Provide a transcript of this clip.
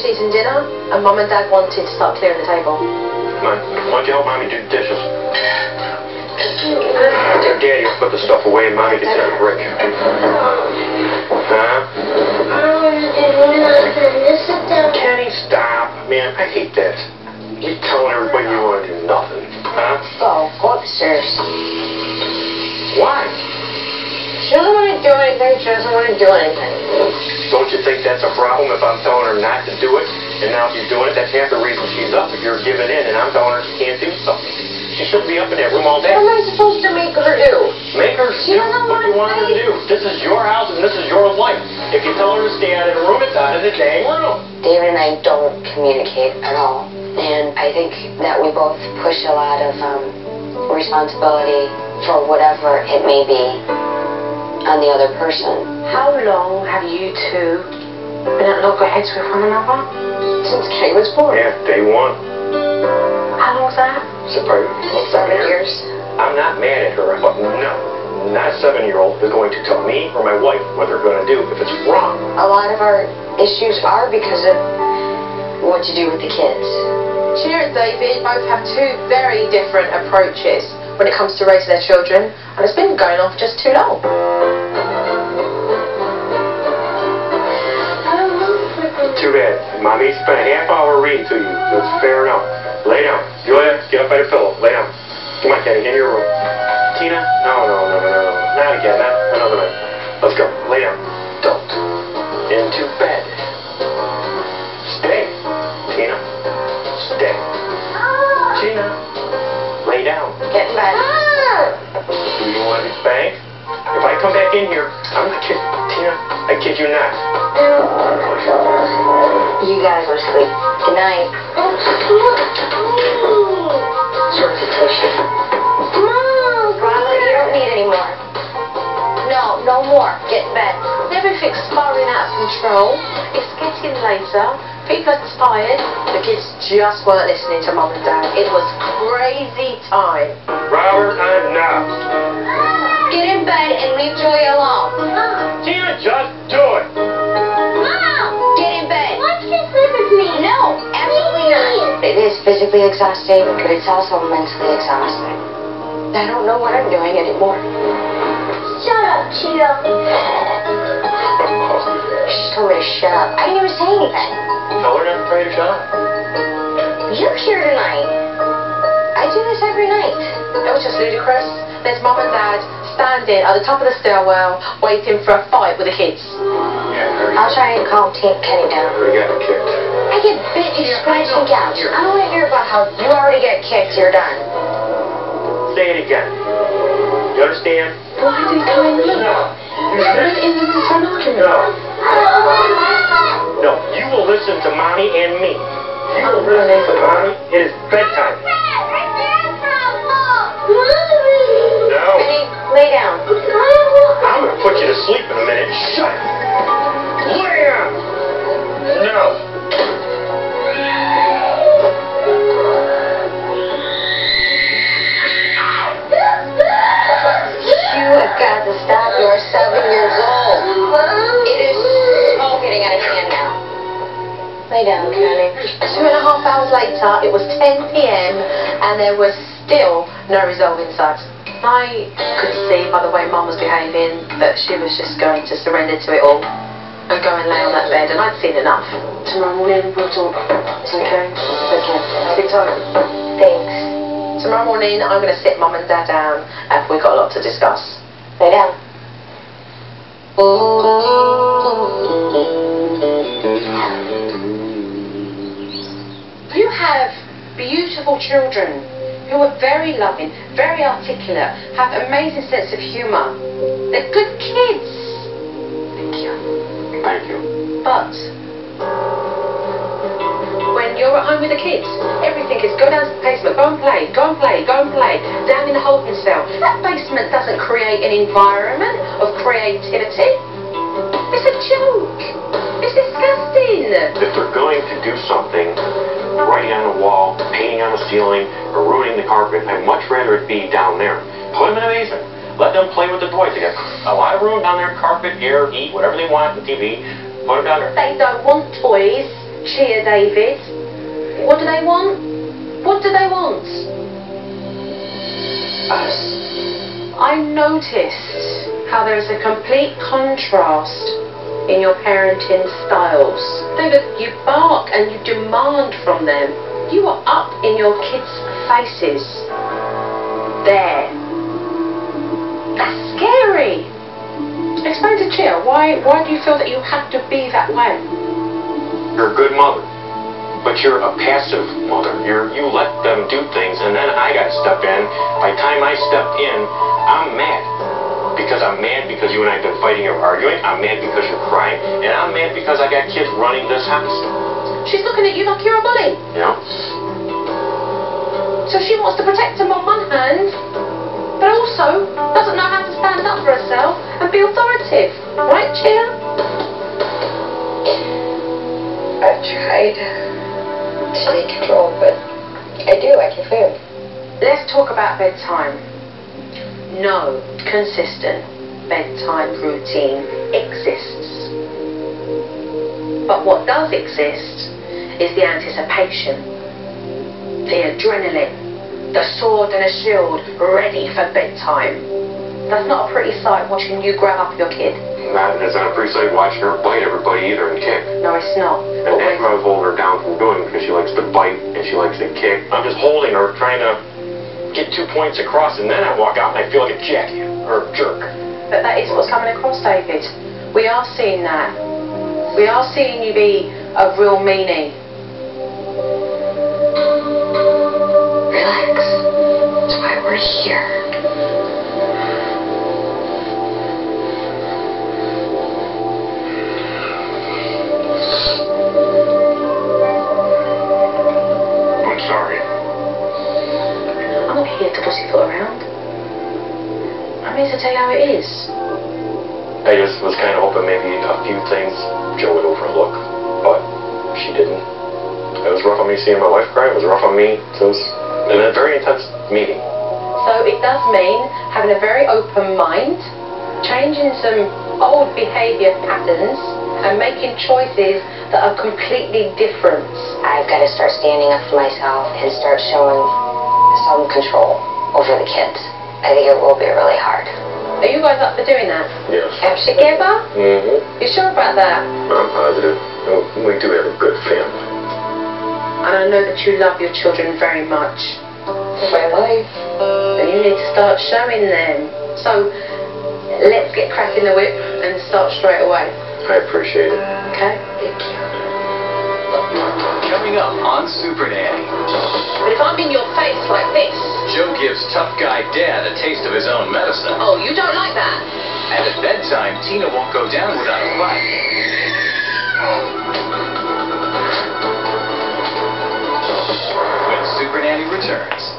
finished eating dinner, and Mum and Dad wanted to start clearing the table. Come on, why don't you help Mommy do the dishes? Tell Daddy to put the stuff away and Mommy gets that brick. Huh? Kenny, stop. Man, I hate that. You telling everybody you want to do nothing. Huh? Oh, go, go upstairs. Why? She doesn't want to do anything. She doesn't want to do anything. Don't you think that's a problem if I'm telling her not to do it? And now if you're doing it, that's half the reason she's up. If you're giving in and I'm telling her she can't do something. She shouldn't be up in that room all day. What am I supposed to make her do? Make her She do doesn't what you want her to do. This is your house and this is your life. If you tell her to stay out of the room, it's out of the dang room. David and I don't communicate at all. And I think that we both push a lot of um, responsibility for whatever it may be on the other person. How long have you two been at loggerheads with one another? Since Kay was born. Yeah, day one. How long's that? Surprise. Seven years. I'm not mad at her, but no. Not a seven-year-old is going to tell me or my wife what they're going to do if it's wrong. A lot of our issues are because of what to do with the kids. Sheena and David both have two very different approaches when it comes to raising their children, and it's been going on for just too long. Too bad. Mommy spent a half hour reading to you. That's fair enough. Lay down. Julia, get up by the pillow. Lay down. Come on, Kenny, in your room. Tina? No, no, no, no, no, no. Not again. Not another night. Let's go. Lay down. Don't. Into bed. Stay. Tina. Stay. Ah. Tina. You want to be spanked? If I come back in here, I'm gonna kid Tina. I kid you not. You guys are go sleep. Good night. Sort of tissue. Robert, you don't need any more. No, no more. Get in bed. Everything's spiraling out of control. It's getting later. People are tired. The kids just weren't listening to Mum and Dad. It was crazy time. Robert, I'm not. Get in bed and leave Joy alone. Tina, just do it. Mom. Get in bed. Watch this sleep with me. No, absolutely not. It is physically exhausting, but it's also mentally exhausting. I don't know what I'm doing anymore. Shut up, Cheeto. She told me to shut up. I didn't even say anything. Tell her not to try to shut up. You're here tonight. I do this every night. It was just ludicrous. There's Mum and Dad standing at the top of the stairwell waiting for a fight with the kids. Yeah, I'll try and calm T- Kenny down. We got kicked. I get bit and scratched and gouged. I don't want to hear about how you already get kicked. You're done. Say it again. You understand? Why did he come in the room? Went in the room for an argument. No. No, you will listen to mommy and me. You will listen to mommy. It is bedtime. Lay down, Kenny. Two and a half hours later, it was 10 p.m. and there was still no resolve inside. I could see by the way Mum was behaving that she was just going to surrender to it all and go and lay on that bed, and I'd seen enough. Tomorrow morning we'll talk. It's okay. It's okay. Sleep tight. Thanks. Tomorrow morning I'm going to sit Mum and Dad down and we've got a lot to discuss. Lay down. You beautiful children who are very loving, very articulate, have amazing sense of humour. They're good kids. Thank you. Thank you. But when you're at home with the kids, everything is go down to the basement, go and play, go and play, go and play, down in the holding cell. That basement doesn't create an environment of creativity. It's a joke. It's disgusting. If they're going to do something, writing on the wall, painting on the ceiling, or ruining the carpet, I'd much rather it be down there. Put them in the basement. Let them play with the toys. They got a lot of room down there, carpet, air, heat, whatever they want, the TV. Put them down there. They don't want toys. Chia David. What do they want? What do they want? Us. I noticed how there is a complete contrast in your parenting styles. David, you bark and you demand from them. You are up in your kids' faces. There. That's scary. Explain to Chia, why, why do you feel that you have to be that way? You're a good mother, but you're a passive mother. You're, you let them do things, and then I got to step in. By the time I stepped in, I'm mad. Because I'm mad because you and I have been fighting or arguing. I'm mad because you're crying. And I'm mad because I got kids running this house. She's looking at you like you're a bully. You know? So she wants to protect him on one hand, but also doesn't know how to stand up for herself and be authoritative. Right, Chia? I've tried to take control, but I do. I can food. Let's talk about bedtime. No consistent bedtime routine exists. But what does exist is the anticipation, the adrenaline, the sword and a shield ready for bedtime. That's not a pretty sight watching you grab up your kid. That isn't a pretty sight watching her bite everybody either and kick. No, it's not. And that's what I was holding her down from doing because she likes to bite and she likes to kick. I'm just holding her, trying to get two points across, and then I walk out and I feel like a jackass or a jerk. But that is what's coming across, David. We are seeing that. We are seeing you be of real meanie. I'm to tell you how it is. I just was kind of hoping maybe a few things Jo would overlook, but she didn't. It was rough on me seeing my wife cry. It was rough on me. So it was a very intense meeting. So it does mean having a very open mind, changing some old behaviour patterns, and making choices that are completely different. I've got to start standing up for myself and start showing some control over the kids. I think it will be really hard. Are you guys up for doing that? Yes. Together? Mm-hmm. You sure about that? I'm positive. We do have a good family. And I know that you love your children very much. My life. And you need to start showing them. So let's get cracking the whip and start straight away. I appreciate it. Okay? Thank you. Coming up on Supernanny, But if I'm in your face like this, Jo gives tough guy dead a taste of his own medicine. Oh, you don't like that? And at bedtime, Tina won't go down without a fight. When Supernanny returns.